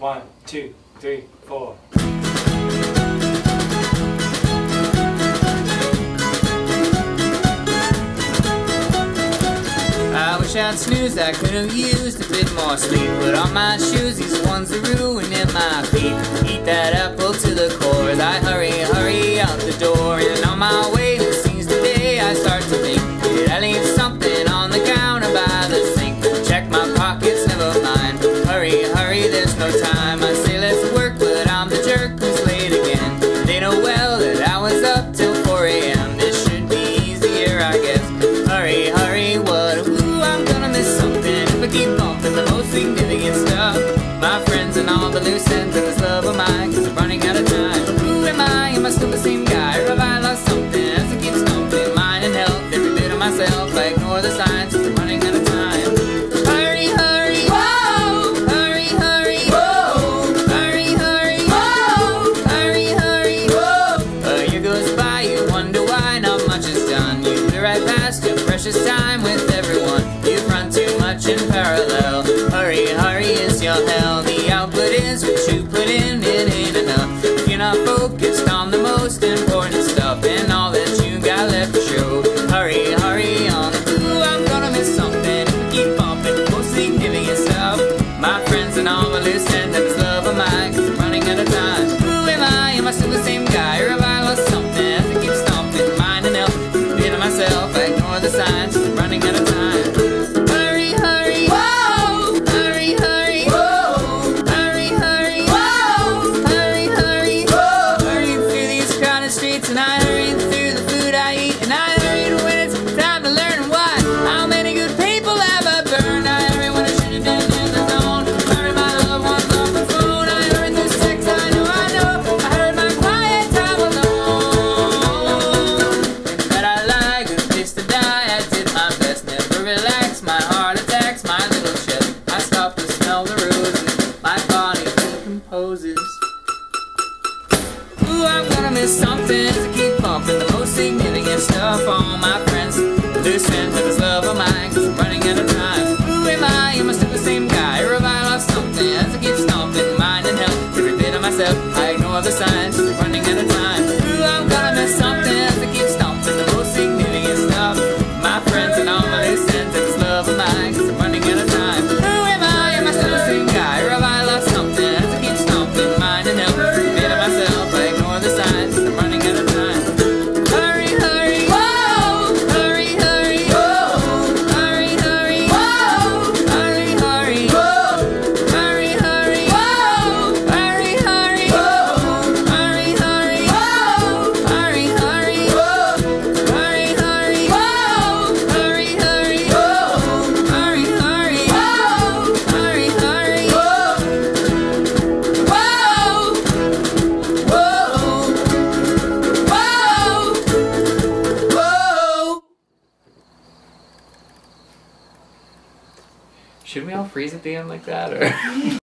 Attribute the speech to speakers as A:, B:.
A: One, two, three, four.
B: I wish I'd snoozed, I could have used a bit more sleep. Put on my shoes, these ones are ruining my feet. Eat that apple to the core as I hurry, all the loose ends and this love of mine, cause I'm running out of time. Who am I? Am I still the same guy? Or have I lost something as I keep stumping? Mind and health, every bit of myself. I ignore the signs, cause I'm running out of time. Hurry, hurry, whoa! Hurry, hurry, whoa! Hurry, hurry, whoa! Hurry, hurry, whoa! A year goes by, you wonder why not much is done. You flew right past your precious time with everyone. You've run too much in parallel. Hurry, hurry, is your hell. the sign. Miss something to keep bumping the most significant stuff. All my friends, loose ends of this love of mine, cause I'm running out of time. Who am I? Am I still the same guy? Or have I lost something as I keep stomping? Mind and health, every bit of myself. I ignore the signs,
C: Should we all freeze at the end like that, or?